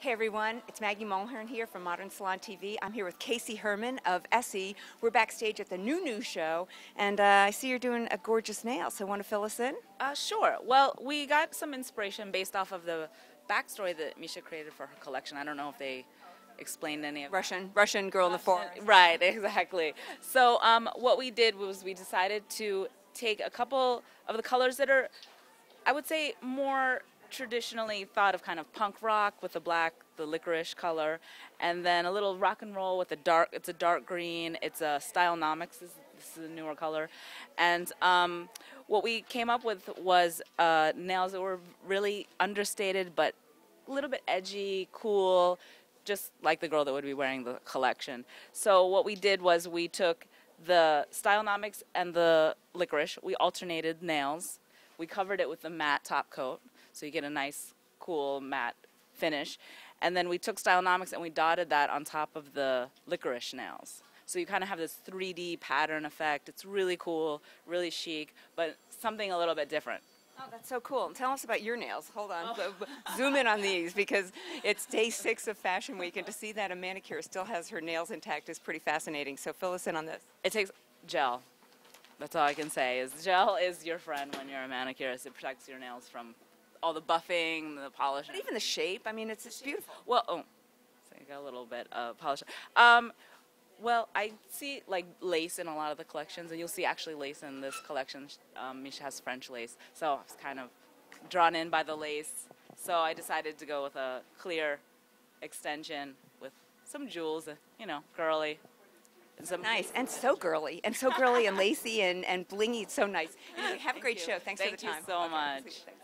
Hey everyone, it's Maggie Mulhern here from Modern Salon TV. I'm here with Casey Herman of Essie. We're backstage at the Nonoo show, and uh, I see you're doing a gorgeous nail. So, want to fill us in? Uh, sure. Well, we got some inspiration based off of the backstory that Misha created for her collection. I don't know if they explained any of Russian Russian girl in the forest. Right, exactly. So, um, what we did was we decided to take a couple of the colors that are, I would say, more traditionally thought of kind of punk rock with the black, the licorice color, and then a little rock and roll with a dark. It's a dark green. It's a Stylenomics. This, this is a newer color, and um, what we came up with was uh, nails that were really understated but a little bit edgy, cool, just like the girl that would be wearing the collection. So what we did was we took the Stylenomics and the licorice. We alternated nails. We covered it with the matte top coat so you get a nice, cool matte finish. And then we took Stylenomics and we dotted that on top of the licorice nails. So you kind of have this 3D pattern effect. It's really cool, really chic, but something a little bit different. Oh, that's so cool. Tell us about your nails. Hold on. Oh. Zoom in on these because it's day six of Fashion Week, and to see that a manicure still has her nails intact is pretty fascinating. So fill us in on this. It takes gel. That's all I can say is gel is your friend when you're a manicurist. It protects your nails from all the buffing, the polish. But even the shape, I mean, it's, it's beautiful. Well, oh, so you got a little bit of polish. Um, well, I see like lace in a lot of the collections, and you'll see actually lace in this collection. Um, Misha has French lace, so I was kind of drawn in by the lace. So I decided to go with a clear extension with some jewels, uh, you know, girly. And some nice and so girly and so girly and lacy and, and blingy. It's so nice. Anyway, have a great you. show. Thanks Thank for the time. Thank you so okay. much.